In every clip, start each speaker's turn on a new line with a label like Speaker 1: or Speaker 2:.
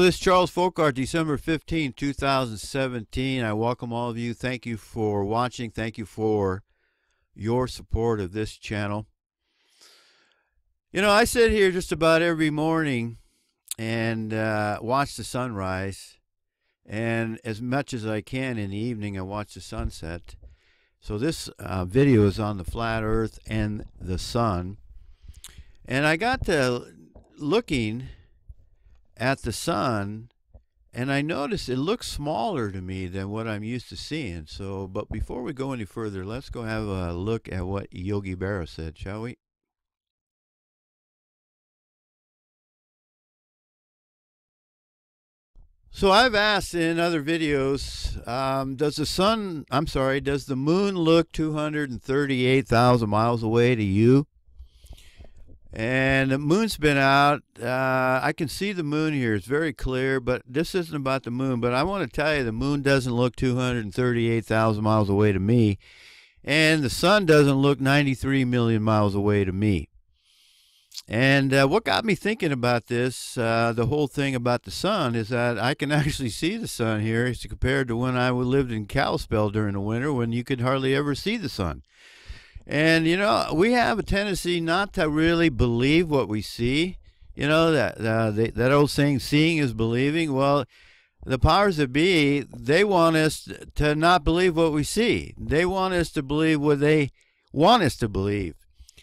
Speaker 1: This is Charles Fockaert, December 15, 2017. I welcome all of you. Thank you for watching. Thank you for your support of this channel. You know, I sit here just about every morning and uh, watch the sunrise. And as much as I can in the evening, I watch the sunset. So this uh, video is on the flat earth and the sun. And I got to looking at the sun and I noticed it looks smaller to me than what I'm used to seeing. So, but before we go any further, let's go have a look at what Yogi Berra said, shall we? So I've asked in other videos, um, does the sun, I'm sorry, does the moon look 238,000 miles away to you? And the moon's been out. Uh, I can see the moon here. It's very clear, but this isn't about the moon. But I want to tell you the moon doesn't look 238,000 miles away to me. And the sun doesn't look 93 million miles away to me. And uh, what got me thinking about this, uh, the whole thing about the sun, is that I can actually see the sun here as compared to when I lived in Kalispell during the winter when you could hardly ever see the sun. And you know, we have a tendency not to really believe what we see. You know that uh, that old saying, "Seeing is believing." Well, the powers that be, they want us to not believe what we see. They want us to believe what they want us to believe.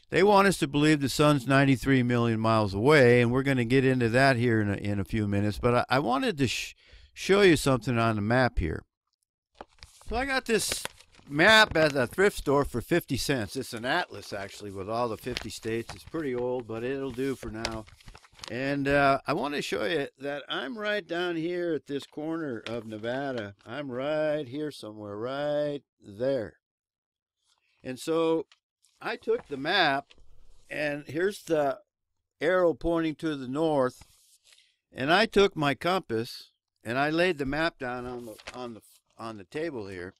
Speaker 1: They want us to believe the sun's 93 million miles away, and we're going to get into that here in a, in a few minutes. But I, I wanted to sh show you something on the map here. So I got this map at the thrift store for 50 cents. It's an atlas, actually, with all the 50 states. It's pretty old, but it'll do for now. And uh, I want to show you that I'm right down here at this corner of Nevada. I'm right here somewhere, right there. And so I took the map, and here's the arrow pointing to the north. And I took my compass, and I laid the map down on the on the on the table here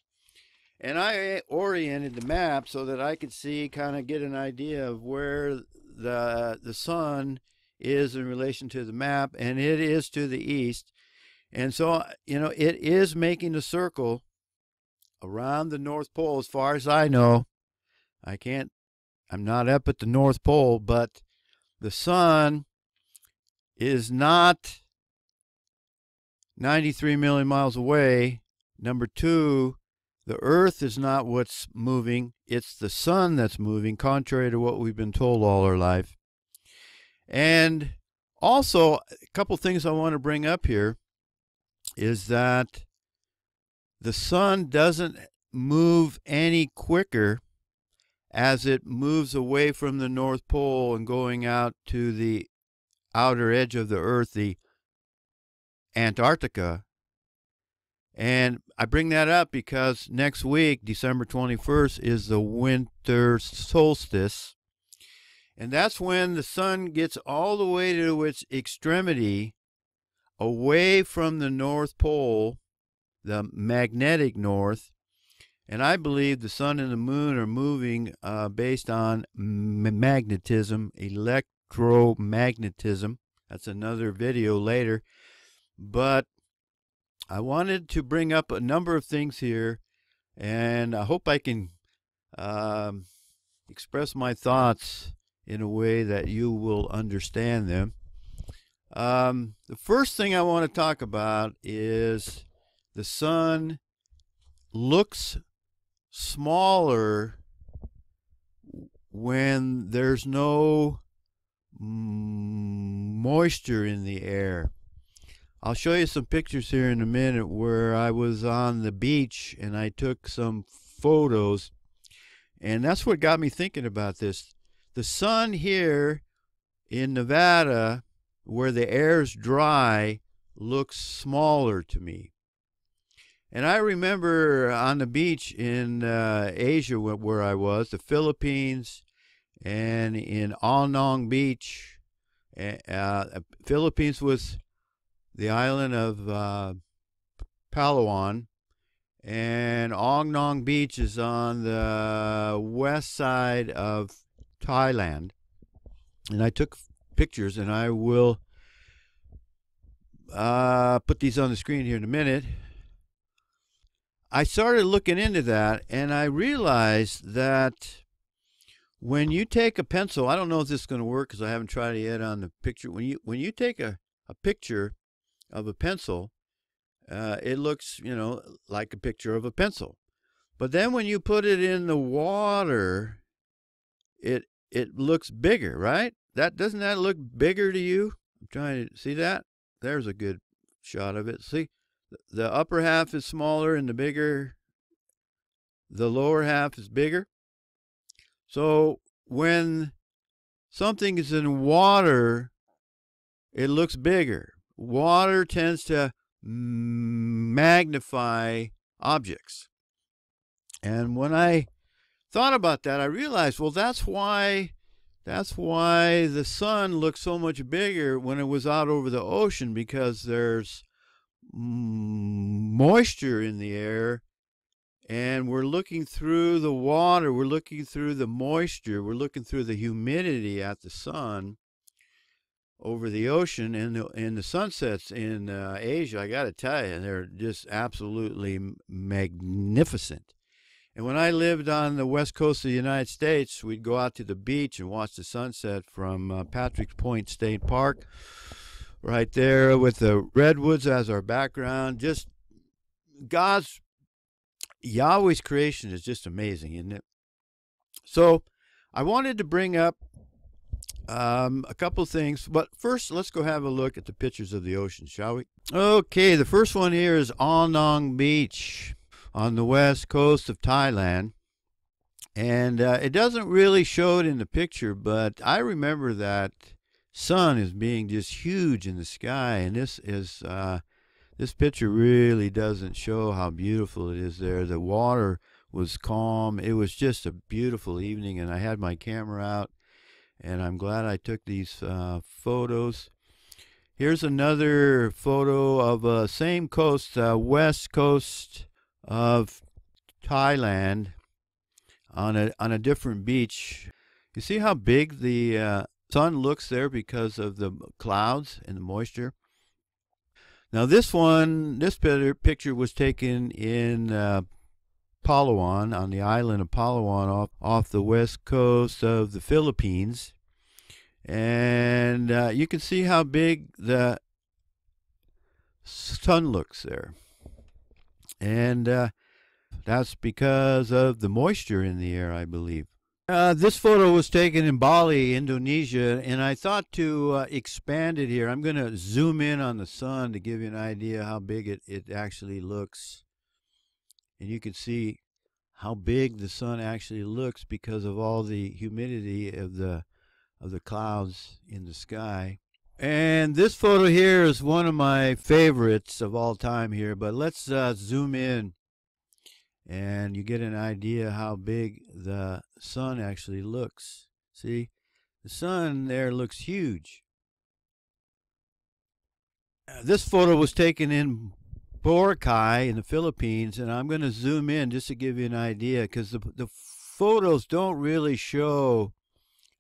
Speaker 1: and I oriented the map so that I could see, kind of get an idea of where the the sun is in relation to the map, and it is to the east. And so, you know, it is making a circle around the North Pole, as far as I know. I can't, I'm not up at the North Pole, but the sun is not 93 million miles away. Number two, the earth is not what's moving, it's the sun that's moving, contrary to what we've been told all our life. And also, a couple things I want to bring up here is that the sun doesn't move any quicker as it moves away from the North Pole and going out to the outer edge of the Earth, the Antarctica. And I bring that up because next week, December 21st, is the winter solstice. And that's when the sun gets all the way to its extremity away from the North Pole, the magnetic north. And I believe the sun and the moon are moving uh, based on magnetism, electromagnetism. That's another video later. But I wanted to bring up a number of things here, and I hope I can um, express my thoughts in a way that you will understand them. Um, the first thing I want to talk about is the sun looks smaller when there's no moisture in the air. I'll show you some pictures here in a minute where I was on the beach and I took some photos. And that's what got me thinking about this. The sun here in Nevada, where the air's dry, looks smaller to me. And I remember on the beach in uh, Asia where I was, the Philippines, and in Anong Beach. Uh, Philippines was the island of uh, Palawan, and Ong Nong Beach is on the west side of Thailand. And I took pictures, and I will uh, put these on the screen here in a minute. I started looking into that and I realized that when you take a pencil, I don't know if this is going to work because I haven't tried it yet on the picture. When you when you take a, a picture of a pencil, uh, it looks you know like a picture of a pencil. But then when you put it in the water, it it looks bigger, right? That doesn't that look bigger to you? I'm trying to see that. There's a good shot of it. See, the upper half is smaller and the bigger, the lower half is bigger. So when something is in water, it looks bigger. Water tends to magnify objects. And when I thought about that, I realized, well, that's why that's why the sun looks so much bigger when it was out over the ocean because there's moisture in the air and we're looking through the water, we're looking through the moisture, we're looking through the humidity at the sun over the ocean and the, and the sunsets in uh, Asia, I got to tell you, they're just absolutely magnificent. And when I lived on the west coast of the United States, we'd go out to the beach and watch the sunset from uh, Patrick's Point State Park, right there with the redwoods as our background. Just God's Yahweh's creation is just amazing, isn't it? So I wanted to bring up um, a couple things, but first let's go have a look at the pictures of the ocean, shall we? Okay, the first one here is Onong Beach on the west coast of Thailand. And uh, it doesn't really show it in the picture, but I remember that sun is being just huge in the sky, and this is uh, this picture really doesn't show how beautiful it is there. The water was calm. It was just a beautiful evening, and I had my camera out, and I'm glad I took these uh, photos. Here's another photo of uh, same coast, uh, west coast of Thailand, on a on a different beach. You see how big the uh, sun looks there because of the clouds and the moisture. Now this one, this picture was taken in uh, Palawan, on the island of Palawan, off, off the west coast of the Philippines. And uh, you can see how big the sun looks there. And uh, that's because of the moisture in the air, I believe. Uh, this photo was taken in Bali, Indonesia, and I thought to uh, expand it here. I'm going to zoom in on the sun to give you an idea how big it, it actually looks. And you can see how big the sun actually looks because of all the humidity of the of the clouds in the sky. And this photo here is one of my favorites of all time here, but let's uh, zoom in and you get an idea how big the sun actually looks. See, the sun there looks huge. Uh, this photo was taken in Boracay in the Philippines, and I'm going to zoom in just to give you an idea because the, the photos don't really show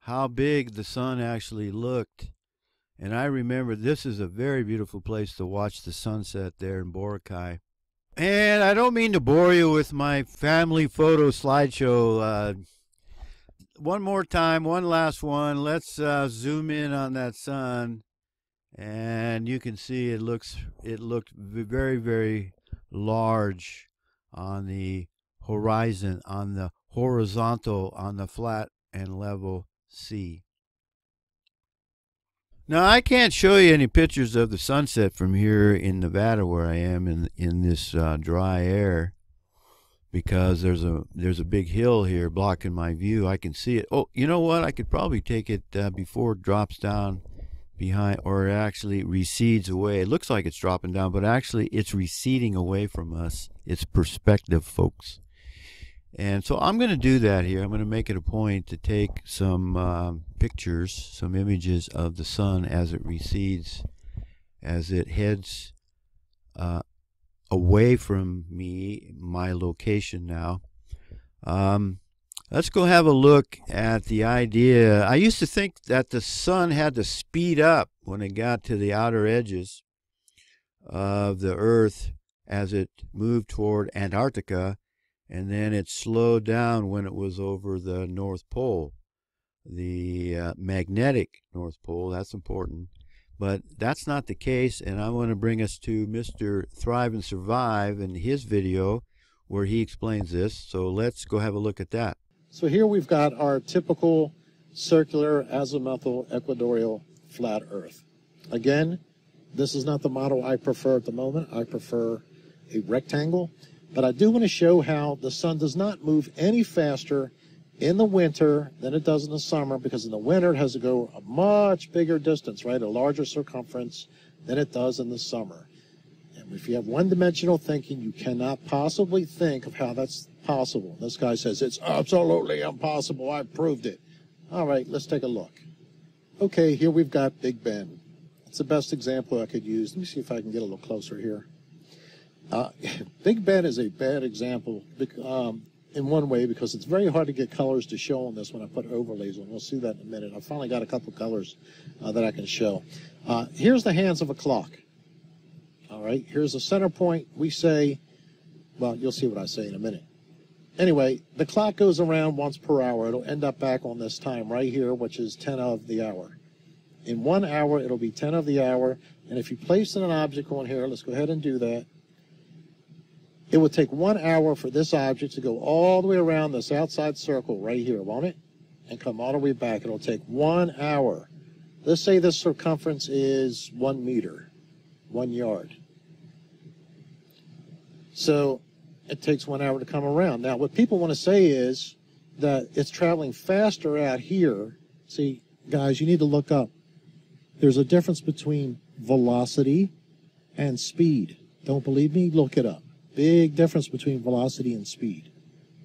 Speaker 1: how big the sun actually looked. And I remember this is a very beautiful place to watch the sunset there in Boracay. And I don't mean to bore you with my family photo slideshow. Uh, one more time, one last one. Let's uh, zoom in on that sun, and you can see it looks it looked very very large on the horizon, on the horizontal, on the flat and level sea. Now I can't show you any pictures of the sunset from here in Nevada where I am in in this uh, dry air because there's a there's a big hill here blocking my view. I can see it. Oh, you know what? I could probably take it uh, before it drops down behind or it actually recedes away. It looks like it's dropping down, but actually it's receding away from us. It's perspective, folks. And so I'm going to do that here. I'm going to make it a point to take some uh, pictures, some images of the sun as it recedes, as it heads uh, away from me, my location now. Um, let's go have a look at the idea. I used to think that the sun had to speed up when it got to the outer edges. of the Earth as it moved toward Antarctica, and then it slowed down when it was over the North Pole, the uh, magnetic North Pole. That's important. But that's not the case, and I want to bring us to Mr. Thrive and Survive and his video where he explains this. So let's go have a look at that.
Speaker 2: So here we've got our typical circular azimuthal equatorial flat Earth. Again, this is not the model I prefer at the moment. I prefer a rectangle. But I do want to show how the sun does not move any faster in the winter than it does in the summer because in the winter it has to go a much bigger distance, right? A larger circumference than it does in the summer. And if you have one dimensional thinking, you cannot possibly think of how that's possible. This guy says it's absolutely impossible. I've proved it. All right, let's take a look. Okay, here we've got Big Ben. It's the best example I could use. Let me see if I can get a little closer here. Uh, Big Ben is a bad example um, in one way because it's very hard to get colors to show on this when I put overlays on. We'll see that in a minute. I finally got a couple colors uh, that I can show. Uh, here's the hands of a clock. All right, here's the center point. We say, well, you'll see what I say in a minute. Anyway, the clock goes around once per hour. It'll end up back on this time right here, which is 10 of the hour. In one hour, it'll be 10 of the hour. And if you place an object on here, let's go ahead and do that. It would take one hour for this object to go all the way around this outside circle right here, won't it? And come all the way back. It'll take one hour. Let's say this circumference is one meter, one yard. So it takes one hour to come around. Now, what people want to say is that it's traveling faster out here. See, guys, you need to look up. There's a difference between velocity and speed. Don't believe me? Look it up. Big difference between velocity and speed.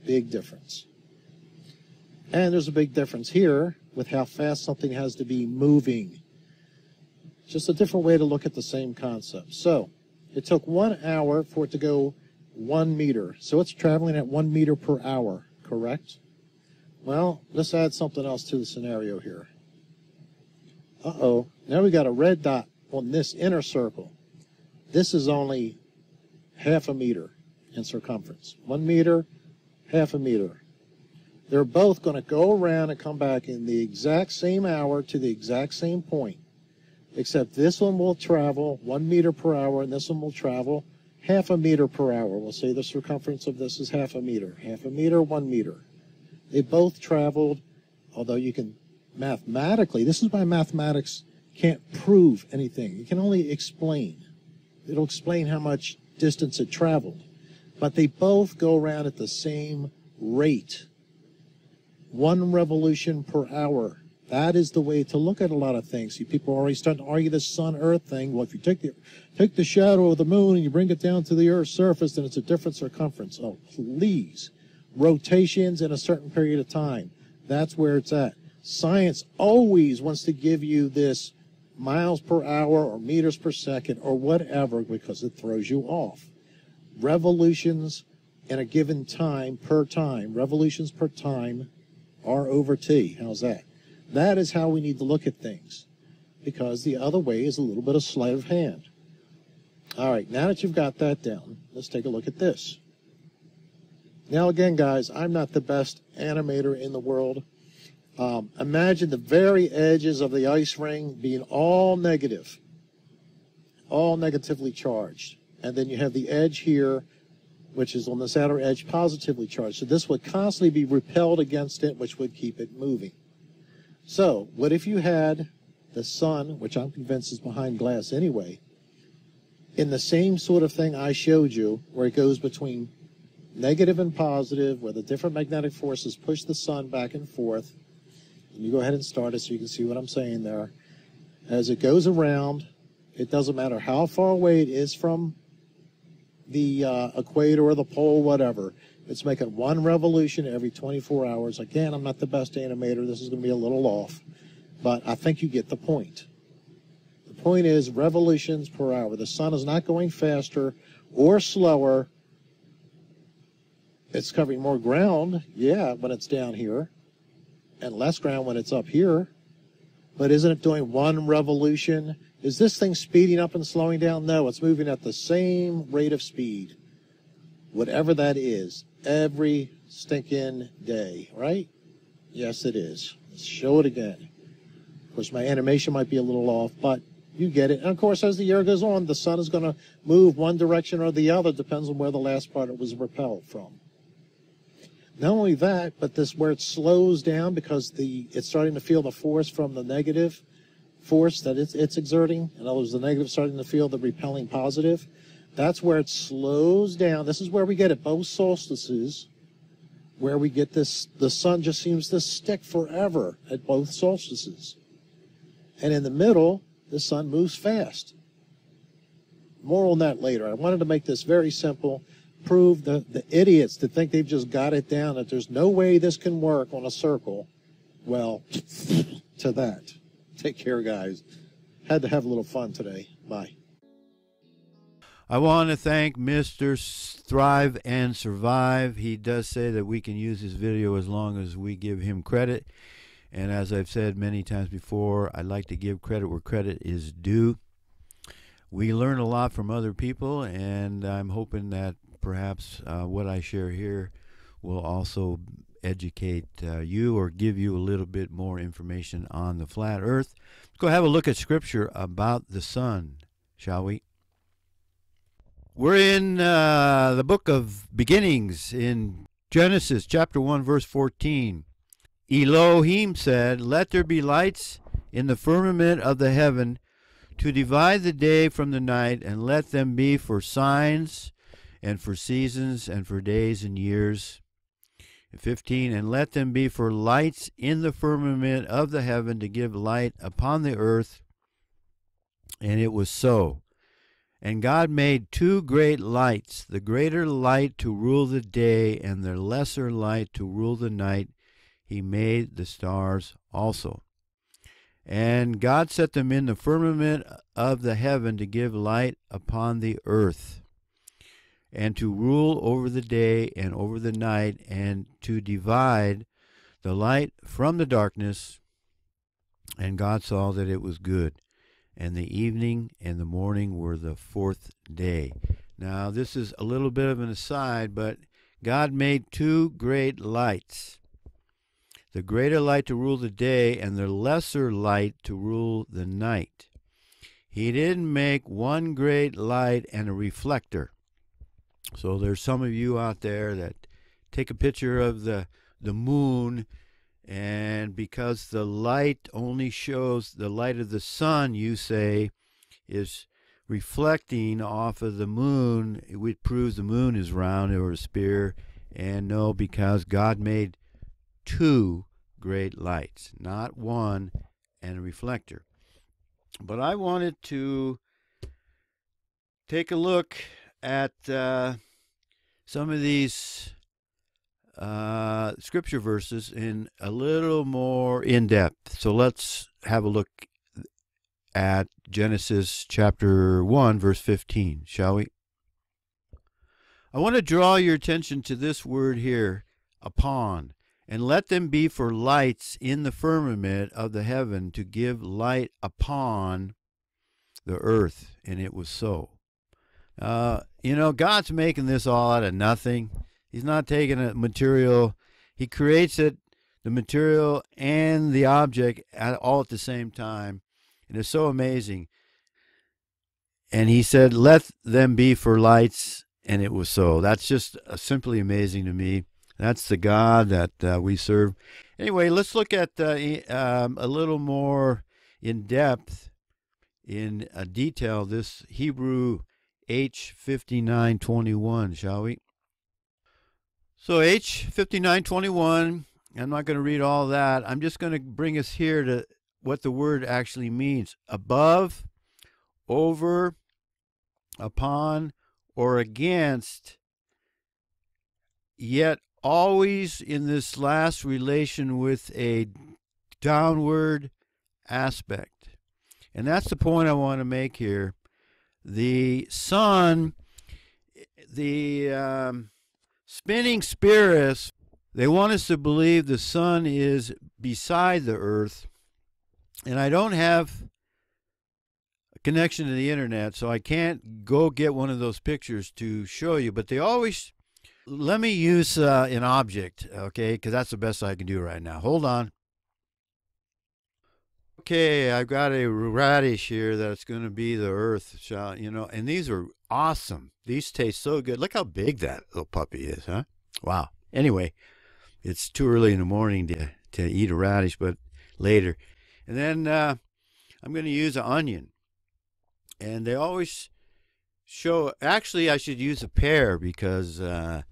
Speaker 2: Big difference. And there's a big difference here with how fast something has to be moving. Just a different way to look at the same concept. So, it took one hour for it to go one meter. So it's traveling at one meter per hour, correct? Well, let's add something else to the scenario here. Uh-oh. Now we got a red dot on this inner circle. This is only half a meter in circumference. One meter, half a meter. They're both going to go around and come back in the exact same hour to the exact same point, except this one will travel one meter per hour and this one will travel half a meter per hour. We'll say the circumference of this is half a meter. Half a meter, one meter. They both traveled, although you can mathematically, this is why mathematics can't prove anything. You can only explain. It'll explain how much distance it traveled. But they both go around at the same rate. One revolution per hour. That is the way to look at a lot of things. See, people are already starting to argue this sun earth thing. Well, if you take the take the shadow of the moon and you bring it down to the earth's surface, then it's a different circumference. Oh, please. Rotations in a certain period of time. That's where it's at. Science always wants to give you this miles per hour or meters per second or whatever because it throws you off. Revolutions in a given time per time, revolutions per time, R over T. How's that? That is how we need to look at things because the other way is a little bit of sleight of hand. All right, now that you've got that down, let's take a look at this. Now, again, guys, I'm not the best animator in the world. Um, imagine the very edges of the ice ring being all negative, all negatively charged. And then you have the edge here, which is on this outer edge, positively charged. So this would constantly be repelled against it, which would keep it moving. So, what if you had the sun, which I'm convinced is behind glass anyway, in the same sort of thing I showed you, where it goes between negative and positive, where the different magnetic forces push the sun back and forth. And you go ahead and start it so you can see what I'm saying there. As it goes around, it doesn't matter how far away it is from the uh, equator or the pole, whatever. It's making one revolution every 24 hours. Again, I'm not the best animator. This is going to be a little off, but I think you get the point. The point is revolutions per hour. The sun is not going faster or slower. It's covering more ground, yeah, when it's down here, and less ground when it's up here. But isn't it doing one revolution Is this thing speeding up and slowing down? No, it's moving at the same rate of speed, whatever that is, every stinking day, right? Yes, it is. Let's show it again. Of course, my animation might be a little off, but you get it. And of course, as the year goes on, the sun is going to move one direction or the other, depends on where the last part it was repelled from. Not only that, but this where it slows down because the it's starting to feel the force from the negative force that it's it's exerting. In other words, the negative starting to feel the repelling positive. That's where it slows down. This is where we get it both solstices, where we get this the sun just seems to stick forever at both solstices. And in the middle, the sun moves fast. More on that later. I wanted to make this very simple prove the, the idiots that think they've just got it down, that there's no way this can work on a circle. Well, to that. Take care, guys. Had to have a little fun today. Bye.
Speaker 1: I want to thank Mr. Thrive and Survive. He does say that we can use his video as long as we give him credit. And as I've said many times before, I like to give credit where credit is due. We learn a lot from other people, and I'm hoping that perhaps uh, what I share here will also educate uh, you or give you a little bit more information on the flat earth. Let's go have a look at scripture about the sun, shall we? We're in uh, the book of beginnings in Genesis chapter 1 verse 14. Elohim said, Let there be lights in the firmament of the heaven to divide the day from the night, and let them be for signs and for seasons and for days and years. 15 and let them be for lights in the firmament of the heaven to give light upon the earth and it was so and god made two great lights the greater light to rule the day and the lesser light to rule the night he made the stars also and god set them in the firmament of the heaven to give light upon the earth and to rule over the day and over the night, and to divide the light from the darkness. And God saw that it was good. And the evening and the morning were the fourth day. Now, this is a little bit of an aside, but God made two great lights the greater light to rule the day, and the lesser light to rule the night. He didn't make one great light and a reflector. So there's some of you out there that take a picture of the the moon and because the light only shows the light of the sun you say is reflecting off of the moon it proves the moon is round or a sphere. And no because God made two great lights not one and a reflector. But I wanted to take a look at uh, some of these uh, scripture verses in a little more in depth. So let's have a look at Genesis chapter 1, verse 15, shall we? I want to draw your attention to this word here, upon, and let them be for lights in the firmament of the heaven to give light upon the earth. And it was so. Uh, you know, God's making this all out of nothing. He's not taking a material, He creates it, the material and the object at, all at the same time. And it's so amazing. And He said, Let them be for lights, and it was so. That's just uh, simply amazing to me. That's the God that uh, we serve. Anyway, let's look at uh, um, a little more in depth, in uh, detail, this Hebrew H5921, shall we? So H5921, I'm not going to read all that. I'm just going to bring us here to what the word actually means. Above, over, upon, or against, yet always in this last relation with a downward aspect. And that's the point I want to make here the sun, the um, spinning spirits, they want us to believe the sun is beside the earth. And I don't have a connection to the internet, so I can't go get one of those pictures to show you. But they always let me use uh, an object, okay? Because that's the best I can do right now. Hold on. Okay, I've got a radish here that's going to be the earth, you know, and these are awesome. These taste so good. Look how big that little puppy is, huh? Wow. Anyway, it's too early in the morning to, to eat a radish, but later. And then uh, I'm going to use an onion. And they always show, actually, I should use a pear because uh,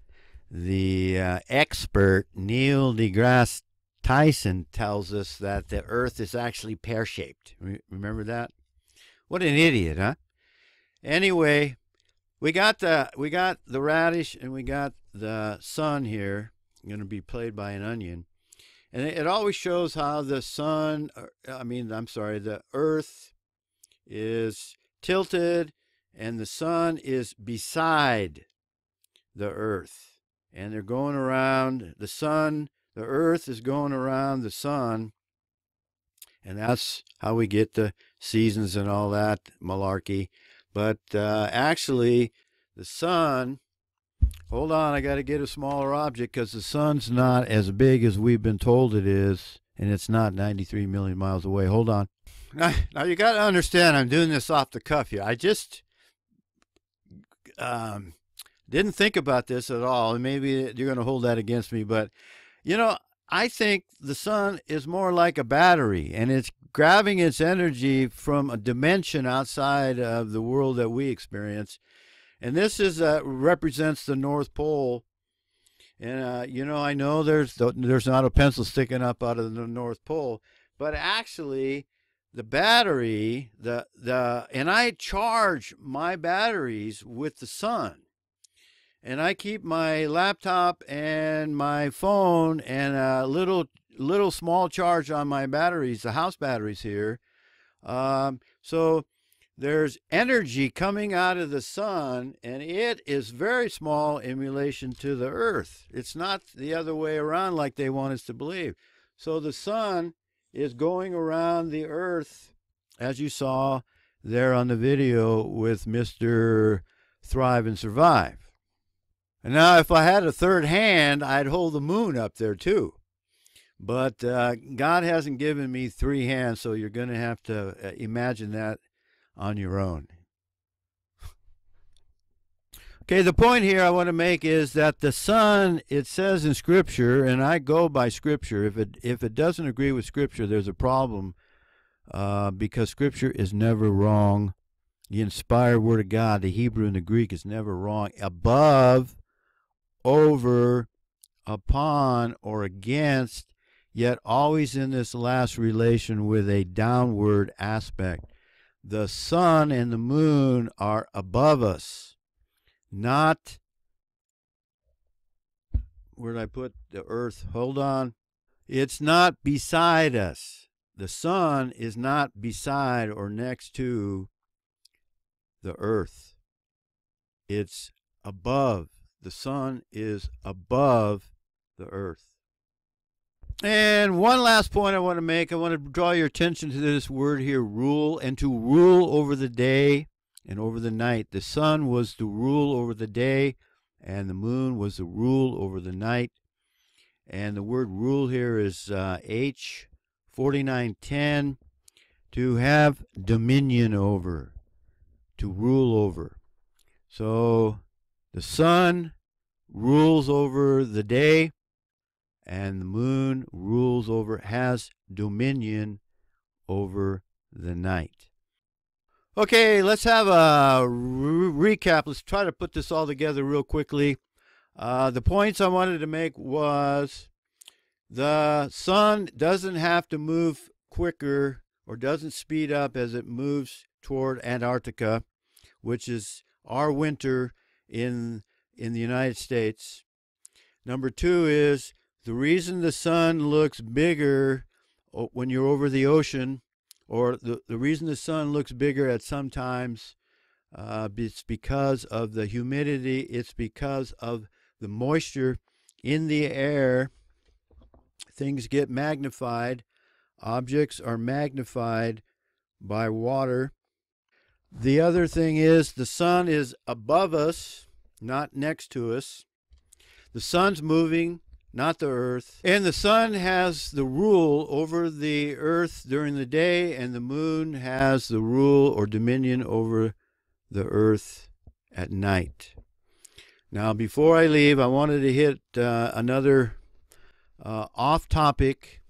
Speaker 1: the uh, expert Neil deGrasse Tyson tells us that the earth is actually pear shaped. Remember that? What an idiot, huh? Anyway, we got the we got the radish and we got the sun here going to be played by an onion. And it, always shows how the sun, er, I mean, I'm sorry, the earth is tilted and the sun is beside the earth. And they're going around the sun the earth is going around the sun, and that's how we get the seasons and all that malarkey. But uh, actually, the sun, hold on, I got to get a smaller object because the sun's not as big as we've been told it is, and it's not 93 million miles away. Hold on. Now, now you got to understand, I'm doing this off the cuff here. I just um, didn't think about this at all, and maybe you're going to hold that against me, but you know, I think the sun is more like a battery and it's grabbing its energy from a dimension outside of the world that we experience. And this is uh, represents the North Pole. And uh, you know, I know there's there's not a pencil sticking up out of the North Pole, but actually, the battery, the the, and I charge my batteries with the sun and I keep my laptop and my phone and a little little small charge on my batteries, the house batteries here. Um, so there's energy coming out of the sun, and it is very small in relation to the earth. It's not the other way around like they want us to believe. So the sun is going around the earth, as you saw there on the video with Mr. Thrive and Survive. And now, if I had a third hand, I'd hold the moon up there too. But uh, God hasn't given me three hands, so you're going to have to uh, imagine that on your own. Okay, the point here I want to make is that the sun, it says in Scripture, and I go by Scripture. If it if it doesn't agree with Scripture, there's a problem uh, because Scripture is never wrong. The inspired Word of God, the Hebrew and the Greek, is never wrong. Above over, upon, or against, yet always in this last relation with a downward aspect. The sun and the moon are above us, not. Where did I put the earth? Hold on. It's not beside us. The sun is not beside or next to the earth. It's above the sun is above the earth. And one last point I want to make I want to draw your attention to this word here rule, and to rule over the day and over the night. The sun was to rule over the day, and the moon was to rule over the night. And the word rule here is uh, H4910 to have dominion over, to rule over. So the sun rules over the day, and the moon rules over, has dominion over the night. Okay, let's have a re recap. Let's try to put this all together real quickly. Uh, the points I wanted to make was the sun doesn't have to move quicker or doesn't speed up as it moves toward Antarctica, which is our winter in in the United States. Number two is the reason the sun looks bigger when you're over the ocean, or the, the reason the sun looks bigger at some times, uh, it's because of the humidity, it's because of the moisture in the air. Things get magnified, objects are magnified by water The other thing is the sun is above us, not next to us. The sun's moving, not the earth. And the sun has the rule over the earth during the day, and the moon has the rule or dominion over the earth at night. Now, before I leave, I wanted to hit uh, another uh, off topic,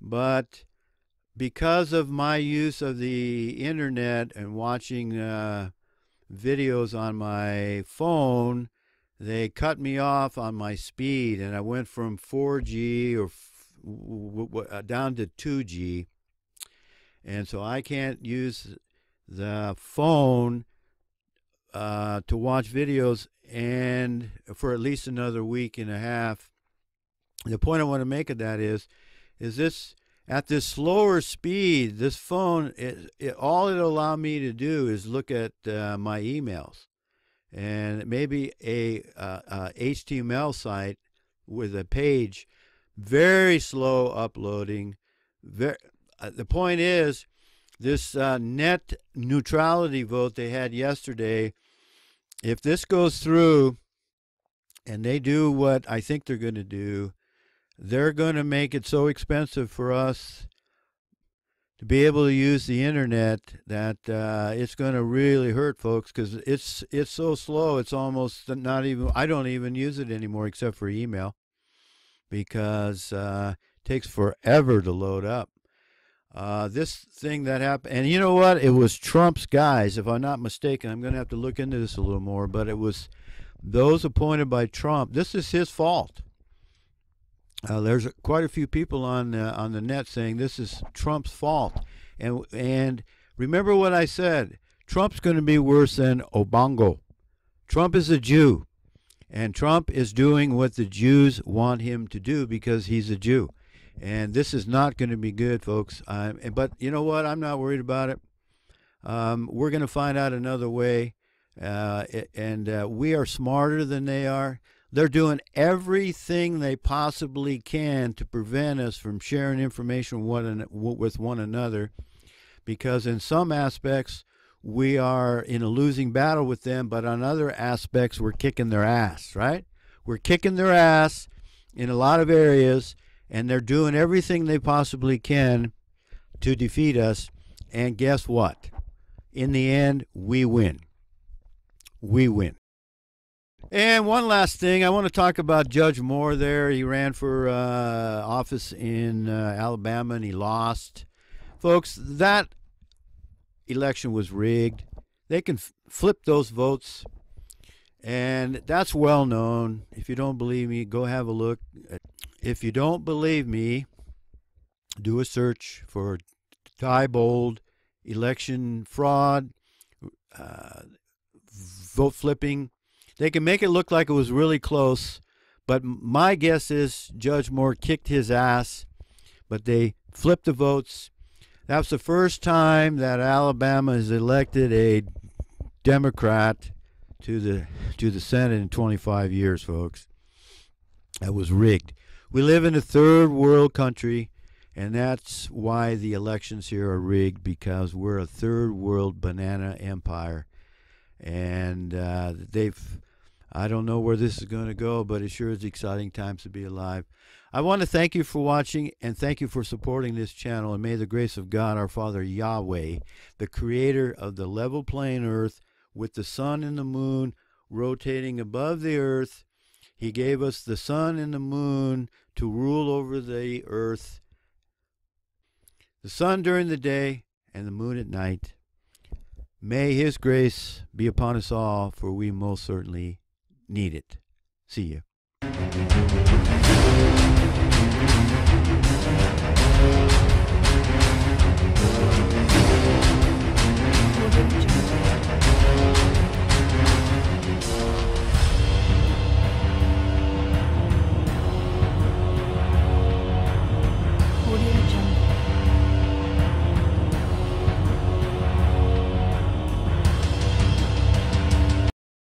Speaker 1: but because of my use of the internet and watching uh, videos on my phone, they cut me off on my speed, and I went from 4G or uh, down to 2G, and so I can't use the phone uh, to watch videos and for at least another week and a half. The point I want to make of that is, is this at this slower speed, this phone, it, it, all it'll allow me to do is look at uh, my emails and maybe a uh, uh, HTML site with a page, very slow uploading. Very, uh, the point is, this uh, net neutrality vote they had yesterday, if this goes through and they do what I think they're going to do, they're going to make it so expensive for us to be able to use the internet that uh, it's going to really hurt folks because it's it's so slow. It's almost not even. I don't even use it anymore except for email because uh, it takes forever to load up. Uh, this thing that happened, and you know what? It was Trump's guys, if I'm not mistaken. I'm going to have to look into this a little more, but it was those appointed by Trump. This is his fault. Uh, there's quite a few people on uh, on the net saying this is Trump's fault, and and remember what I said. Trump's going to be worse than Obongo. Trump is a Jew, and Trump is doing what the Jews want him to do because he's a Jew, and this is not going to be good, folks. Um, but you know what? I'm not worried about it. Um, we're going to find out another way, uh, and uh, we are smarter than they are. They're doing everything they possibly can to prevent us from sharing information with one another because, in some aspects, we are in a losing battle with them, but on other aspects, we're kicking their ass, right? We're kicking their ass in a lot of areas, and they're doing everything they possibly can to defeat us. And guess what? In the end, we win. We win. And one last thing, I want to talk about Judge Moore there. He ran for uh, office in uh, Alabama and he lost. Folks, that election was rigged. They can f- flip those votes, and that's well known. If you don't believe me, go have a look. If you don't believe me, do a search for Diebold election fraud, uh, vote flipping they can make it look like it was really close, but my guess is Judge Moore kicked his ass, but they flipped the votes. That's the first time that Alabama has elected a Democrat to the to the Senate in 25 years, folks. That was rigged. We live in a third world country, and that's why the elections here are rigged because we're a third world banana empire, and uh, they've I don't know where this is going to go, but it sure is exciting times to be alive. I want to thank you for watching and thank you for supporting this channel. And may the grace of God, our Father Yahweh, the creator of the level playing earth with the sun and the moon rotating above the earth, He gave us the sun and the moon to rule over the earth, the sun during the day and the moon at night. May His grace be upon us all, for we most certainly need it. See you.